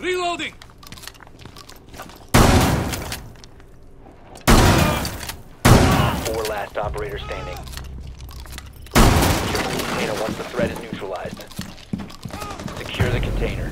Reloading! Four last operator standing. Secure the container once the threat is neutralized. Secure the container.